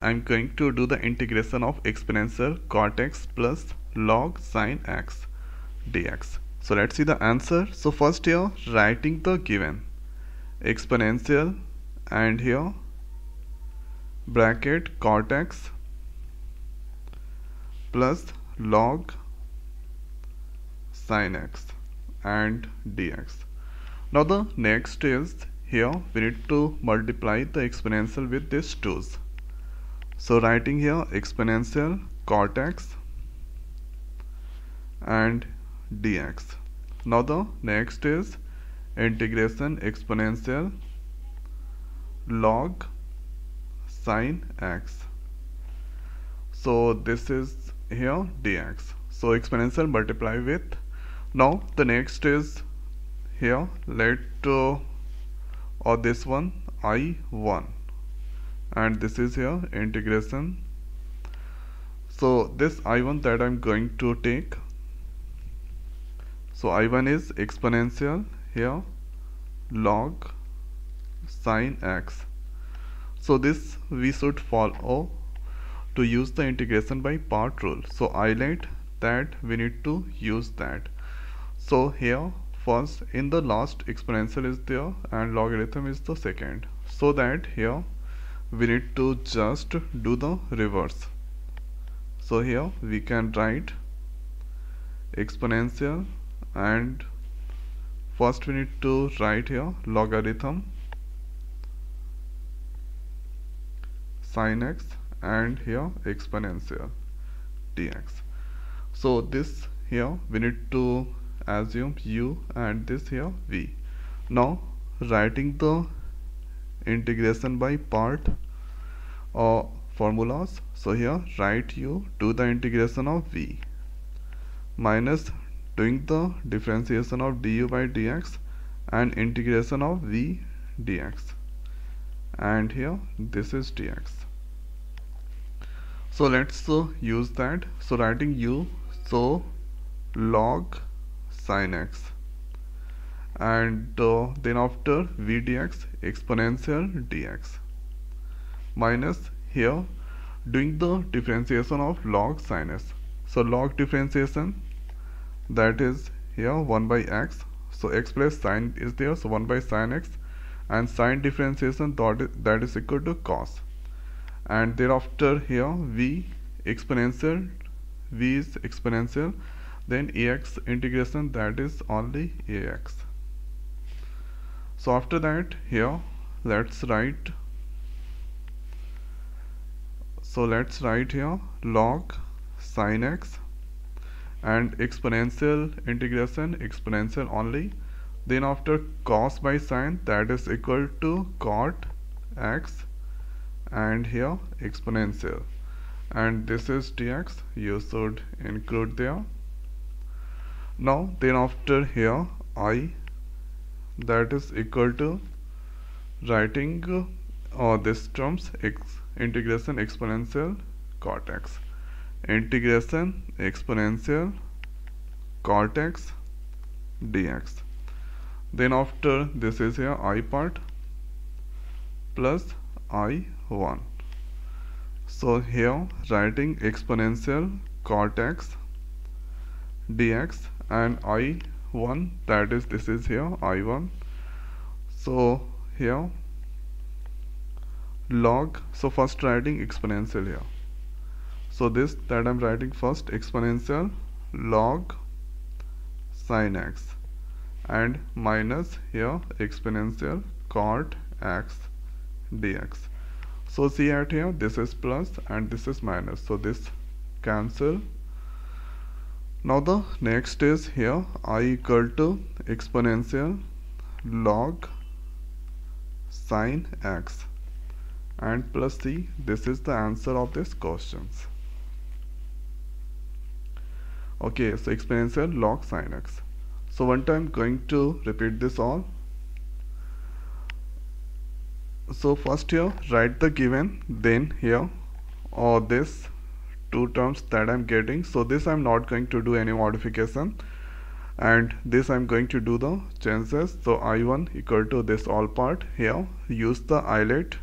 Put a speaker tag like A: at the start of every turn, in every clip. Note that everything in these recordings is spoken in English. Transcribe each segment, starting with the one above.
A: I'm going to do the integration of exponential cot x plus log sine x dx. So let's see the answer. So first here writing the given exponential and here bracket cot x plus log sine x and dx. Now the next is here we need to multiply the exponential with these twos so writing here exponential cot x and dx. Now the next is integration exponential log sine x. So this is here dx. So exponential multiply with. Now the next is here. Let uh, or this one i1 and this is here integration. So this I1 that I'm going to take. So I1 is exponential here log sine x. So this we should follow to use the integration by part rule. So I highlight that we need to use that. So here first in the last exponential is there and logarithm is the second. So that here we need to just do the reverse. So here we can write exponential and first we need to write here logarithm sin x and here exponential dx. So this here we need to assume u and this here v. Now writing the integration by part or formulas. So here write you do the integration of v minus doing the differentiation of du by dx and integration of v dx. And here this is dx. So let's uh, use that. So writing u so log sin x and uh, then after v dx exponential dx. Minus here doing the differentiation of log sin s. So log differentiation that is here 1 by x. So x plus sine is there so 1 by sine x. And sine differentiation that is, that is equal to cos. And thereafter here v exponential v is exponential. Then ax integration that is only ax so after that here let's write so let's write here log sin x and exponential integration exponential only. Then after cos by sine that is equal to cot x and here exponential. And this is dx you should include there. Now then after here i that is equal to writing uh, this terms x integration exponential cot x integration exponential cot x dx. Then after this is here i part plus i1 so here writing exponential cot x dx and i 1 that is this is here i1 so here log so first writing exponential here. So this that I'm writing first exponential log sin x and minus here exponential cot x dx. So see at here this is plus and this is minus. So this cancel now the next is here i equal to exponential log sine x. And plus c this is the answer of this questions. Okay so exponential log sine x. So one time going to repeat this all. So first here write the given then here or this two terms that I'm getting. So this I'm not going to do any modification. And this I'm going to do the changes so I1 equal to this all part here. Use the ILATE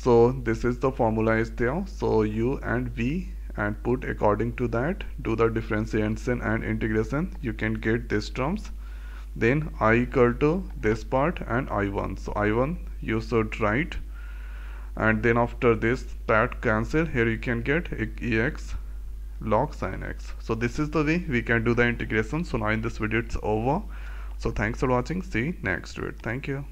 A: so this is the formula is there. So u and v and put according to that. Do the differentiation and integration. You can get these terms. Then i equal to this part and i1 so i1 you should write and then after this part cancel. Here you can get ex log sin x. So this is the way we can do the integration. So now in this video it's over. So thanks for watching. See next video. Thank you